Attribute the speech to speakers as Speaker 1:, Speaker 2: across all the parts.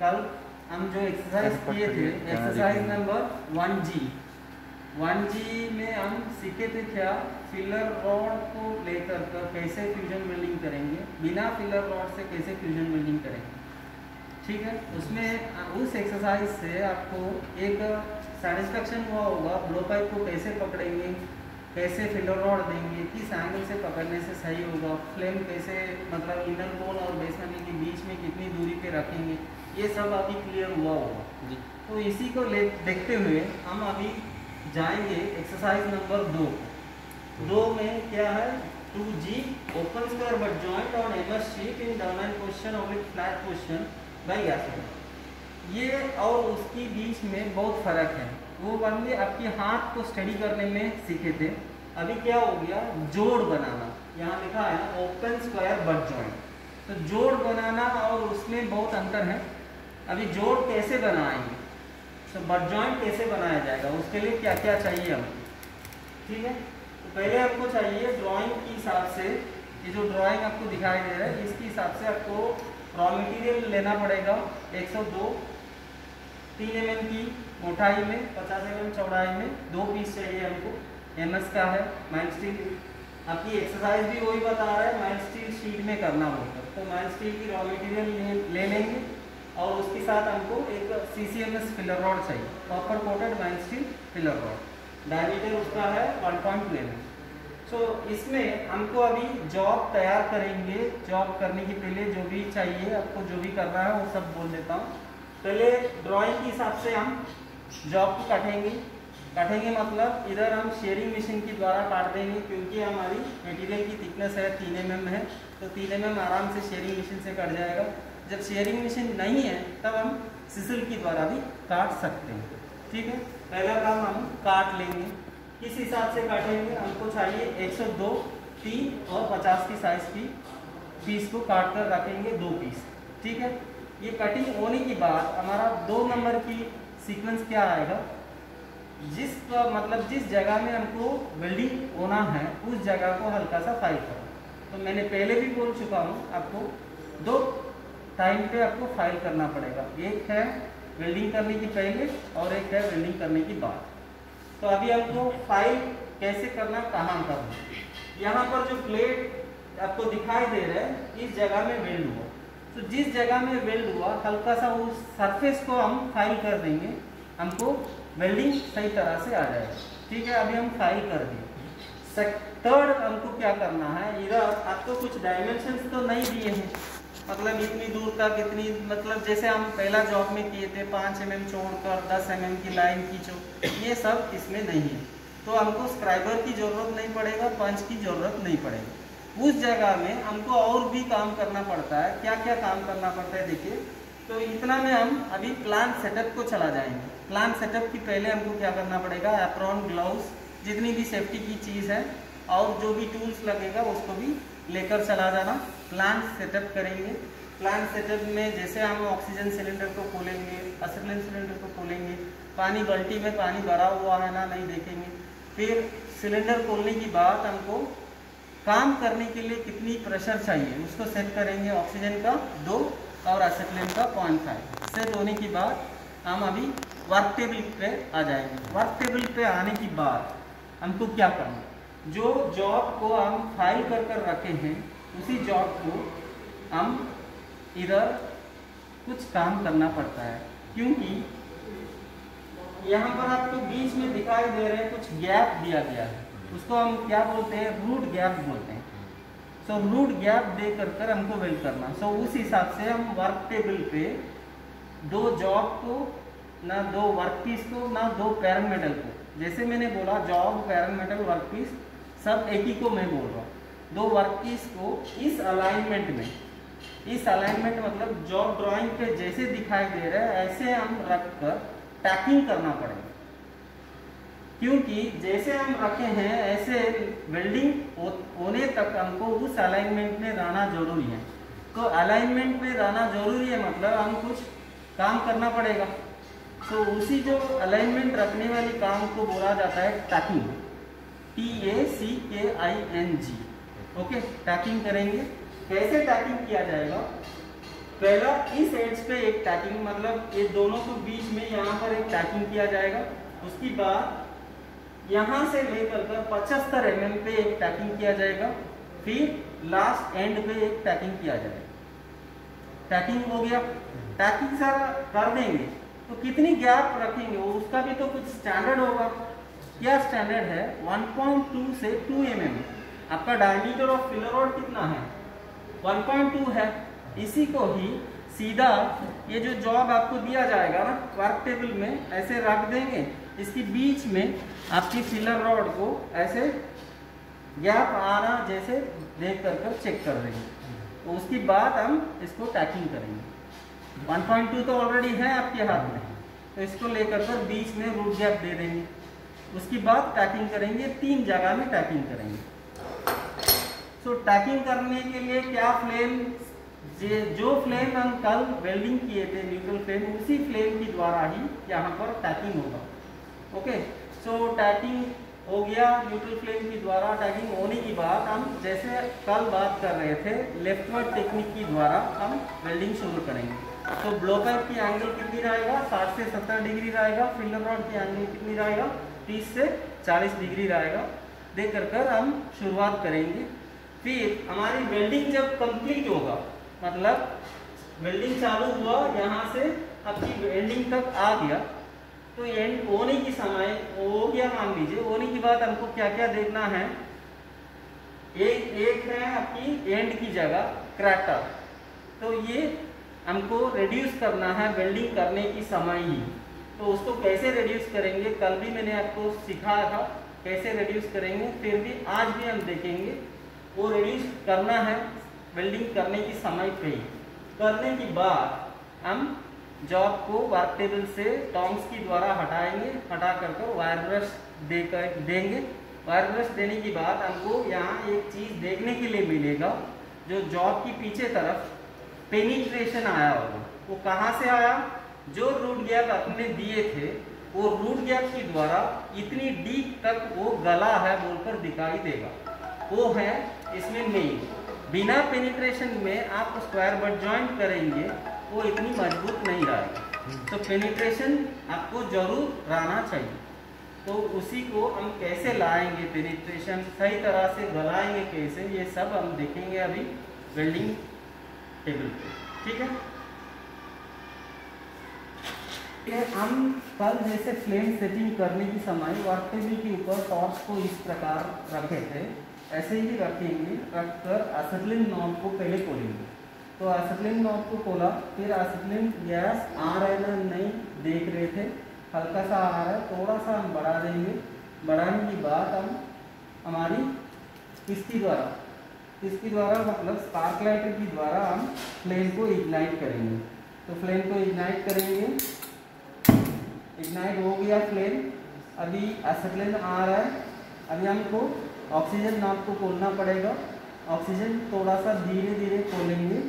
Speaker 1: कल हम जो एक्सरसाइज किए थे exercise number one G one G में हम सीखे थे क्या? फिलर रॉड को लेकर कर कैसे फ्यूजन वेल्डिंग करेंगे? बिना फिलर रॉड से कैसे फ्यूजन वेल्डिंग करेंगे? ठीक है? उसमें उस एक्सरसाइज से आपको एक सेटिस्फेक्शन हुआ होगा ब्लो पाइप को कैसे पकड़ेंगे? कैसे फिलर रॉड देंगे किस एंगल से पकड़ने से सही होगा फ्लेम कैसे मतलब इनर बोन और बेसमेंट के बीच में कितनी दूरी पे रखेंगे ये सब अभी क्लियर हुआ होगा।
Speaker 2: जी।
Speaker 1: तो इसी को ले देखते हुए हम अभी जाएँगे एक्सरसाइज नंबर दो। दो में क्या है? Two G open square butt joint on एमर sheet in down question और विथ फ्लैट क्वेश्चन बाई ये और उसकी बीच में बहुत फ़र्क है। वो बंदे आपके हाथ को स्टडी करने में सीखे थे। अभी क्या हो गया? जोड़ बनाना। यहाँ लिखा है ओपन स्क्वायर बट जॉइंट तो जोड़ बनाना और उसमें बहुत अंतर है। अभी जोड़ कैसे बनाएँगे? तो बट जॉइंट कैसे बनाया जाएगा? उसके लिए क्या क्या चाहिए हमको ठीक है? तो पहले हमको चाहिए ड्राइंग के हिसाब से। ये जो ड्राइंग आपको दिखाई दे रहा है, इसके हिसाब से आपको रॉ मटेरियल लेना पड़ेगा। 102 तीन एम की मोटाई में 50 एम चौड़ाई में, दो पीस चाहिए हमको। एम एस का है माइंड स्टील आपकी एक्सरसाइज भी वही बता रहा है माइंड स्टील शीट में करना होगा। तो माइंड स्टील की रॉ मटेरियल ले, ले लेंगे और उसके साथ हमको एक C C M S filler rod चाहिए। Copper coated mild steel filler rod diameter उसका है 1.2 पॉइंट एम सो इसमें हमको अभी जॉब तैयार करेंगे। जॉब करने के पहले जो भी चाहिए आपको जो भी करना है वो सब बोल देता हूँ। पहले ड्राइंग के हिसाब से हम जॉब को काटेंगे। काटेंगे मतलब इधर हम शेयरिंग मशीन के द्वारा काट देंगे क्योंकि हमारी मटेरियल की थिकनेस है तीन एम एम है तो तीन एम एम आराम से शेयरिंग मशीन से कट जाएगा। जब शेयरिंग मशीन नहीं है, तब हम सिसिल के द्वारा भी काट सकते हैं। ठीक है? पहला काम हम काट लेंगे। किस हिसाब से काटेंगे? हमको चाहिए 102 तीन और 50 की साइज़ की पीस को काट कर रखेंगे दो पीस ठीक है? ये कटिंग होने के बाद हमारा दो नंबर की सीक्वेंस क्या आएगा? जिस मतलब जिस जगह में हमको वेल्डिंग होना है, उस जगह को हल्का सा फ़ाइल करो। तो मैंने पहले भी बोल चुका हूँ, आपको दो टाइम पे आपको फ़ाइल करना पड़ेगा। एक है वेल्डिंग करने की पहले और एक है वेल्डिंग करने की बाद। तो अभी हमको फ़ाइल कैसे करना, कहाँ करना यहाँ पर जो प्लेट आपको दिखाई दे रहा है, इस जगह में वेल्ड हुआ। तो जिस जगह में वेल्ड हुआ, हल्का सा उस सरफेस को हम फ़ाइल कर देंगे, हमको वेल्डिंग सही तरह से आ जाएगा। ठीक है, अभी हम फ़ाइल कर दिए। थर्ड हमको क्या करना है? इधर आपको कुछ डायमेंशन तो नहीं दिए हैं। मतलब इतनी दूर तक, इतनी मतलब जैसे हम पहला जॉब में किए थे, पाँच एम एम छोड़कर दस एम एम की लाइन खींचो, ये सब इसमें नहीं है। तो हमको स्क्राइबर की ज़रूरत नहीं पड़ेगा पंच की ज़रूरत नहीं पड़ेगी। उस जगह में हमको और भी काम करना पड़ता है। क्या क्या काम करना पड़ता है, देखिए। तो इतना में हम अभी प्लान सेटअप को चला जाएँगे। प्लान सेटअप की पहले हमको क्या करना पड़ेगा? एप्रॉन ग्लव्स जितनी भी सेफ्टी की चीज़ है, और जो भी टूल्स लगेगा, उसको भी लेकर चला जाना। प्लांट सेटअप करेंगे। प्लांट सेटअप में जैसे हम ऑक्सीजन सिलेंडर को खोलेंगे असिलिन सिलेंडर को खोलेंगे, पानी बल्टी में पानी भरा हुआ है ना, नहीं देखेंगे। फिर सिलेंडर खोलने की बात हमको काम करने के लिए कितनी प्रेशर चाहिए, उसको सेट करेंगे। ऑक्सीजन का दो और असिलिन का पॉइंट फाइव सेट होने के बाद हम अभी वर्क टेबल पे आ जाएँगे। वर्क टेबल पे आने के बाद हमको क्या करना जो जॉब को हम फ़ाइल कर कर रखे हैं, उसी जॉब को हम इधर कुछ काम करना पड़ता है। क्योंकि यहाँ पर आपको बीच में दिखाई दे रहे कुछ गैप दिया गया है। उसको हम क्या बोलते हैं? रूट गैप बोलते हैं। सो रूट गैप दे कर कर हमको वेल्ड करना। सो so, उस हिसाब से हम वर्क टेबल पे दो जॉब को ना दो वर्क पीस को ना दो पैरामेटल को जैसे मैंने बोला जॉब पैरामेटल वर्क पीस सब एक ही को मैं बोल रहा हूँ। दो वर्क पीस को इस अलाइनमेंट में इस अलाइनमेंट मतलब जॉब ड्राइंग पे जैसे दिखाई दे रहा है ऐसे हम रख कर टैकिंग करना पड़ेगा। क्योंकि जैसे हम रखे हैं, ऐसे वेल्डिंग होने तक हमको उस अलाइनमेंट में रहना ज़रूरी है। तो अलाइनमेंट में रहना ज़रूरी है मतलब हम कुछ काम करना पड़ेगा। तो उसी जो अलाइनमेंट रखने वाली काम को बोला जाता है tacking T A C K I N G okay tacking करेंगे। कैसे टैकिंग किया जाएगा? पहला, इस एड्स पे एक टैकिंग मतलब ये दोनों के बीच में यहाँ पर एक टैकिंग किया जाएगा। उसके बाद यहाँ से लेकर कर पचहत्तर एम पे एक टैकिंग किया जाएगा, फिर लास्ट एंड पे एक टैकिंग किया जाएगा। टैकिंग हो गया। टैकिंग सर कर देंगे। तो कितनी गैप रखेंगे? उसका भी तो कुछ स्टैंडर्ड होगा। क्या स्टैंडर्ड है? 1.2 से 2 mm आपका डायमीटर ऑफ़ फिलर रॉड कितना है? 1.2 है। इसी को ही सीधा ये जो जॉब आपको दिया जाएगा ना वर्क टेबल में, ऐसे रख देंगे। इसके बीच में आपकी फिलर रॉड को ऐसे गैप आना जैसे देख कर कर चेक कर देंगे तो उसके बाद हम इसको टैकिंग करेंगे। 1.2 तो ऑलरेडी है आपके हाथ में। तो इसको लेकर कर बीच में रूट गैप दे देंगे। उसके बाद टैकिंग करेंगे, तीन जगह में टैकिंग करेंगे। सो टैकिंग करने के लिए क्या फ्लेम जे, जो फ्लेम हम कल वेल्डिंग किए थे न्यूट्रल फ्लेम उसी फ्लेम के द्वारा ही यहाँ पर टैकिंग होगा। ओके सो टैकिंग हो गया न्यूट्रल फ्लेम के द्वारा टैगिंग होने की बात हम जैसे कल बात कर रहे थे लेफ्टवर्ड टेक्निक के द्वारा हम वेल्डिंग शुरू करेंगे। तो ब्लॉकर की एंगल कितनी रहेगा? 60 से 70 डिग्री रहेगा। फिल्डर रॉड की एंगल कितनी रहेगा? 30 से 40 डिग्री रहेगा। देख कर कर हम शुरुआत करेंगे। फिर हमारी वेल्डिंग जब कंप्लीट होगा मतलब वेल्डिंग चालू हुआ, यहाँ से आपकी वेल्डिंग तक आ गया। तो एंड होने की समय, हो गया मान लीजिए होने की बाद हमको क्या क्या देखना है? एक एक है आपकी एंड की जगह क्रैकर तो ये हमको रिड्यूस करना है वेल्डिंग करने की समय ही। तो उसको कैसे रिड्यूस करेंगे? कल भी मैंने आपको सिखाया था, कैसे रिड्यूस करेंगे, फिर भी आज भी हम देखेंगे। वो रिड्यूस करना है वेल्डिंग करने की समय पे करने के बाद हम जॉब को वर्क टेबल से टॉन्ग्स की द्वारा हटाएँगे हटा कर कर वायर ब्रश देकर, देंगे। वायर ब्रश देने के बाद हमको यहाँ एक चीज़ देखने के लिए मिलेगा, जो जॉब की पीछे तरफ़ पेनिट्रेशन आया होगा। वो कहाँ से आया? जो रूट गैप अपने दिए थे, वो रूट गैप के द्वारा इतनी डीप तक वो गला है बोलकर दिखाई देगा। वो है, इसमें मेन बिना पेनिट्रेशन में आप स्क्वायर बट ज्वाइंट करेंगे वो इतनी मज़बूत नहीं रहेगा तो पेनिट्रेशन आपको ज़रूर रहना चाहिए। तो उसी को हम कैसे लाएँगे पेनिट्रेशन सही तरह से गलाएँगे कैसे? ये सब हम देखेंगे अभी वेल्डिंग टेबल पे। ठीक है? हम कल जैसे फ्लेम सेटिंग करने की समय वर्क टेबल के ऊपर टॉर्च को इस प्रकार रखे थे, ऐसे ही रखेंगे, रखकर एसिडलिन नॉब को पहले खोलेंगे। तो एसिडलिन नॉब को खोला, फिर एसिडलिन गैस आ रहा है ना नहीं देख रहे थे। हल्का सा आ रहा है, थोड़ा सा हम बढ़ा देंगे। बढ़ाने की बात हम, हमारी किसकी द्वारा किसकी द्वारा मतलब स्पार्क लाइटर की द्वारा हम फ्लेम को इग्नाइट करेंगे। तो फ्लेम को इग्नाइट करेंगे। इग्नाइट हो गया फ्लेम अभी एसिडलिन आ रहा है। अभी हमको ऑक्सीजन नाप को खोलना पड़ेगा। ऑक्सीजन थोड़ा सा धीरे धीरे खोलेंगे।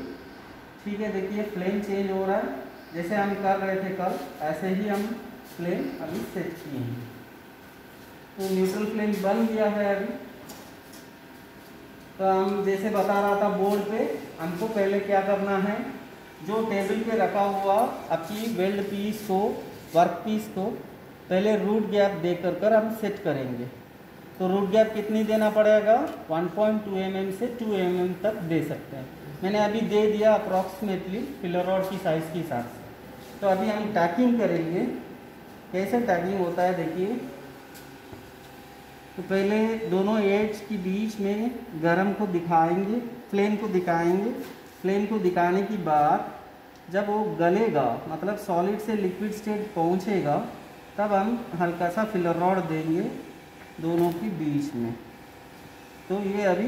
Speaker 1: ठीक है, देखिए फ्लेम चेंज हो रहा है। जैसे हम कर रहे थे कल, ऐसे ही हम फ्लेम अभी सेट किए हैं। तो न्यूट्रल फ्लेम बन गया है अभी। तो हम जैसे बता रहा था बोर्ड पे, हमको पहले क्या करना है, जो टेबल पे रखा हुआ आपकी वेल्ड पीस को वर्क पीस को, पहले रूट गैप दे कर कर हम सेट करेंगे। तो रूट गैप कितनी देना पड़ेगा? 1.2 पॉइंट mm से 2 mm तक दे सकते हैं। मैंने अभी दे दिया अप्रॉक्सीमेटली फिलर रॉड की साइज़ के हिसाब से। तो अभी हम टैकिंग करेंगे। कैसे टैकिंग होता है देखिए। तो पहले दोनों एड्स के बीच में गरम को दिखाएँगे फ्लेम को दिखाएँगे। फ्लेम को दिखाने के बाद जब वो गलेगा मतलब सॉलिड से लिक्विड स्टेट पहुंचेगा, तब हम हल्का सा फिलर रॉड देंगे। दोनों के बीच में। तो ये अभी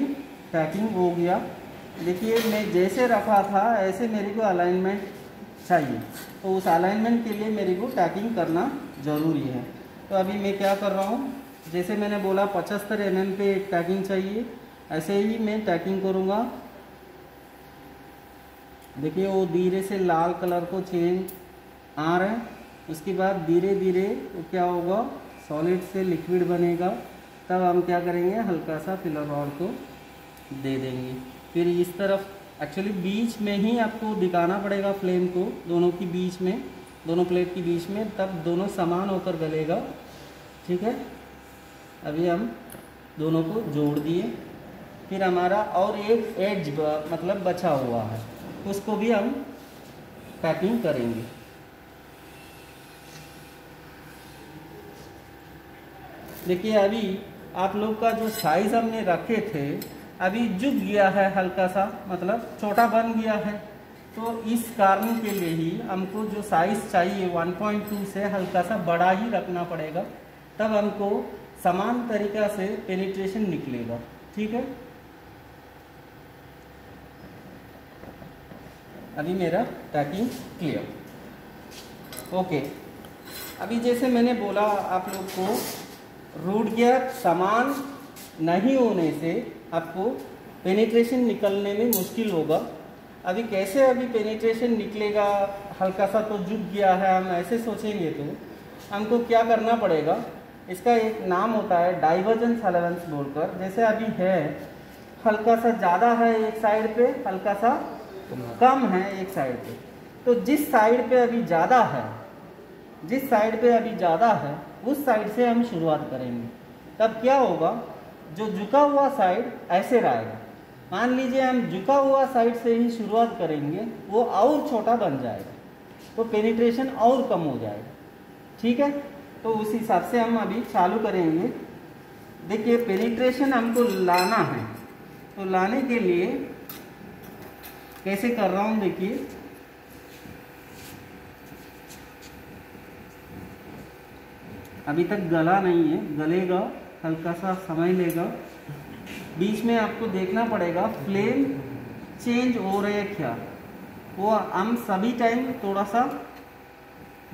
Speaker 1: पैकिंग हो गया। देखिए, मैं जैसे रखा था, ऐसे मेरे को अलाइनमेंट चाहिए। तो उस अलाइनमेंट के लिए मेरे को पैकिंग करना ज़रूरी है। तो अभी मैं क्या कर रहा हूँ, जैसे मैंने बोला, पचहत्तर एम पे टैकिंग चाहिए। ऐसे ही मैं टैकिंग करूँगा। देखिए, वो धीरे से लाल कलर को चेंज आ रहा है। उसके बाद धीरे धीरे क्या होगा सॉलिड से लिक्विड बनेगा। तब हम क्या करेंगे? हल्का सा फिलर को दे देंगे। फिर इस तरफ़ एक्चुअली बीच में ही आपको दिखाना पड़ेगा फ्लेम को, दोनों की बीच में, दोनों प्लेट के बीच में। तब दोनों समान होकर गलेगा। ठीक है? अभी हम दोनों को जोड़ दिए। फिर हमारा और एक एज मतलब बचा हुआ है। उसको भी हम पैकिंग करेंगे। देखिए, अभी आप लोग का जो साइज़ हमने रखे थे, अभी झुक गया है हल्का सा मतलब छोटा बन गया है। तो इस कारण के लिए ही हमको जो साइज़ चाहिए 1.2 से हल्का सा बड़ा ही रखना पड़ेगा। तब हमको समान तरीका से पेनिट्रेशन निकलेगा, ठीक है? अभी मेरा पैकिंग क्लियर ओके अभी जैसे मैंने बोला आप लोग को रूट गियर समान नहीं होने से आपको पेनिट्रेशन निकलने में मुश्किल होगा। अभी कैसे अभी पेनिट्रेशन निकलेगा? हल्का सा तो झुक गया है, हम ऐसे सोचेंगे तो। हमको क्या करना पड़ेगा? इसका एक नाम होता है डाइवर्जेंस अलेवेंस बोलकर। जैसे अभी है हल्का सा ज़्यादा है एक साइड पे हल्का सा कम है एक साइड पे। तो जिस साइड पे अभी ज़्यादा है, जिस साइड पे अभी ज़्यादा है उस साइड से हम शुरुआत करेंगे। तब क्या होगा? जो झुका हुआ साइड ऐसे रहेगा। मान लीजिए हम झुका हुआ साइड से ही शुरुआत करेंगे, वो और छोटा बन जाएगा। तो पेनिट्रेशन और कम हो जाएगा। ठीक है? तो उस हिसाब से हम अभी चालू करेंगे। देखिए पेनिट्रेशन हमको लाना है। तो लाने के लिए कैसे कर रहा हूँ? देखिए। अभी तक गला नहीं है, गलेगा हल्का सा समय लेगा। बीच में आपको देखना पड़ेगा फ्लेम चेंज हो रहे है क्या? वो हम सभी टाइम थोड़ा सा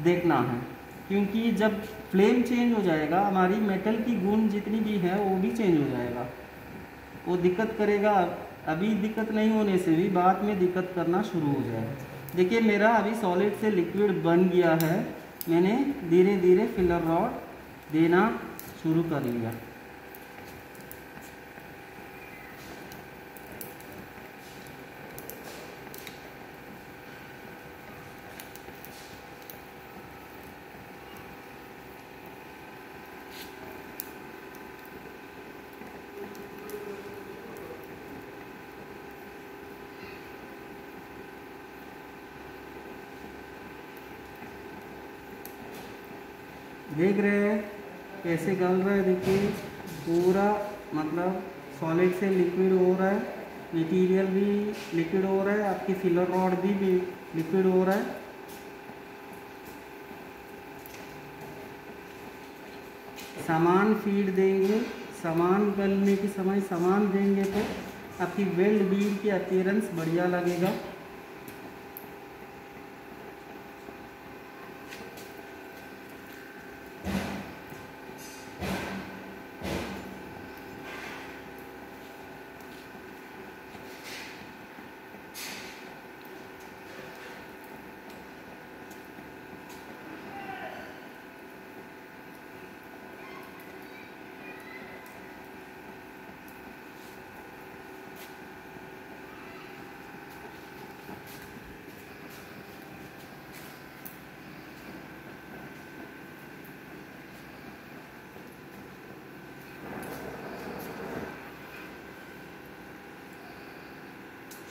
Speaker 1: देखना है, क्योंकि जब फ्लेम चेंज हो जाएगा, हमारी मेटल की गुण जितनी भी है, वो भी चेंज हो जाएगा। वो दिक्कत करेगा, अभी दिक्कत नहीं होने से भी बाद में दिक्कत करना शुरू हो जाएगा। देखिए, मेरा अभी सॉलिड से लिक्विड बन गया है। मैंने धीरे धीरे फिलर रॉड देना शुरू कर लिया देख रहे हैं कैसे गल रहा है देखिए पूरा मतलब सॉलिड से लिक्विड हो रहा है मटेरियल भी लिक्विड हो रहा है आपकी फिलर रॉड भी, भी लिक्विड हो रहा है। सामान फ़ीड देंगे सामान गलने के समय सामान देंगे तो आपकी वेल्ड बीड की अपीयरेंस बढ़िया लगेगा।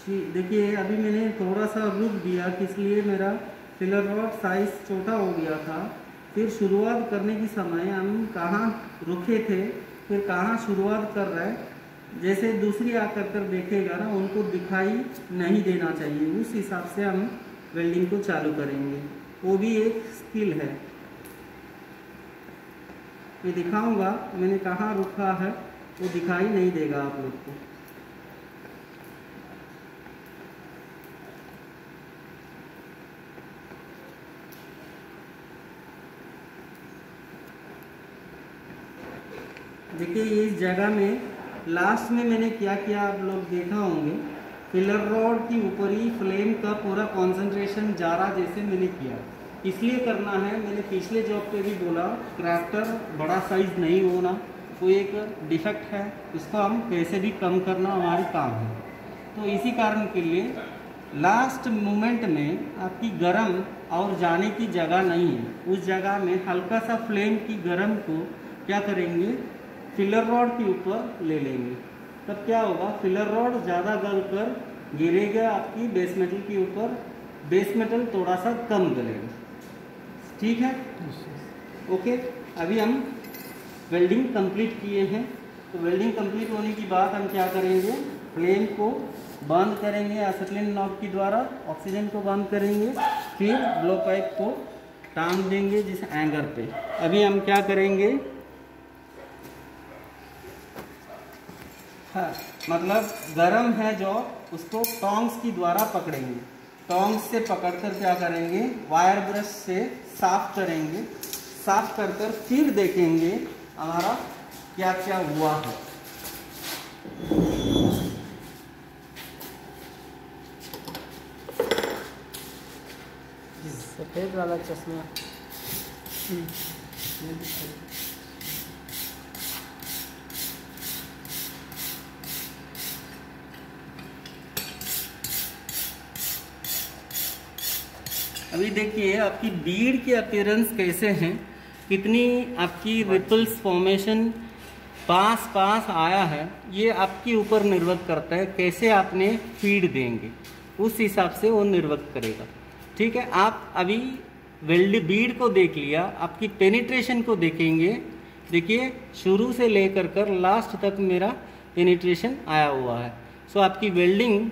Speaker 1: देखिए, अभी मैंने थोड़ा सा रुक दिया इसलिए मेरा फिलर रॉड साइज़ छोटा हो गया था। फिर शुरुआत करने के समय हम कहाँ रुके थे, फिर कहाँ शुरुआत कर रहे जैसे दूसरी आकर कर देखेगा ना, उनको दिखाई नहीं देना चाहिए। उस हिसाब से हम वेल्डिंग को चालू करेंगे। वो भी एक स्किल है। मैं दिखाऊँगा, मैंने कहाँ रुका है, वो दिखाई नहीं देगा आप लोग को। देखिए इस जगह में लास्ट में मैंने क्या किया, आप लोग देखा होंगे पिलर रॉड की ऊपरी फ्लेम का पूरा कंसंट्रेशन जा रहा जैसे मैंने किया। इसलिए करना है, मैंने पिछले जॉब पे भी बोला क्राफ्टर बड़ा साइज़ नहीं होना कोई एक डिफेक्ट है, उसको हम कैसे भी कम करना हमारी काम है। तो इसी कारण के लिए लास्ट मोमेंट में आपकी गर्म और जाने की जगह नहीं है। उस जगह में हल्का सा फ्लेम की गर्म को क्या करेंगे फिलर रॉड के ऊपर ले लेंगे। तब क्या होगा? फिलर रॉड ज़्यादा गल कर गिरेगा आपकी बेस मेटल के ऊपर। बेस मेटल थोड़ा सा कम गलेगा। ठीक है? ओके अभी हम वेल्डिंग कंप्लीट किए हैं। तो वेल्डिंग कंप्लीट होने के बाद हम क्या करेंगे? फ्लेम को बंद करेंगे एसिटिलीन नॉब के द्वारा ऑक्सीजन को बंद करेंगे, फिर ब्लो पाइप को टांग देंगे जिस एंगर पे। अभी हम क्या करेंगे? हाँ मतलब गरम है जो उसको टोंग्स की द्वारा पकड़ेंगे। टोंग्स से पकड़कर क्या करेंगे? वायर ब्रश से साफ़ करेंगे। साफ़ कर कर फिर देखेंगे हमारा क्या क्या हुआ है।
Speaker 2: सफ़ेद वाला चश्मा।
Speaker 1: अभी देखिए, आपकी बीड के अपीयरेंस कैसे हैं? कितनी आपकी रिपल्स फॉर्मेशन पास पास आया है, ये आपके ऊपर निर्भर करता है कैसे आपने फ़ीड देंगे। उस हिसाब से वो निर्भर करेगा। ठीक है, आप अभी वेल्ड बीड को देख लिया, आपकी पेनिट्रेशन को देखेंगे। देखिए, शुरू से लेकर कर लास्ट तक मेरा पेनिट्रेशन आया हुआ है। सो आपकी वेल्डिंग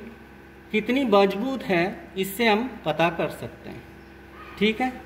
Speaker 1: कितनी मज़बूत है, इससे हम पता कर सकते हैं। ठीक है?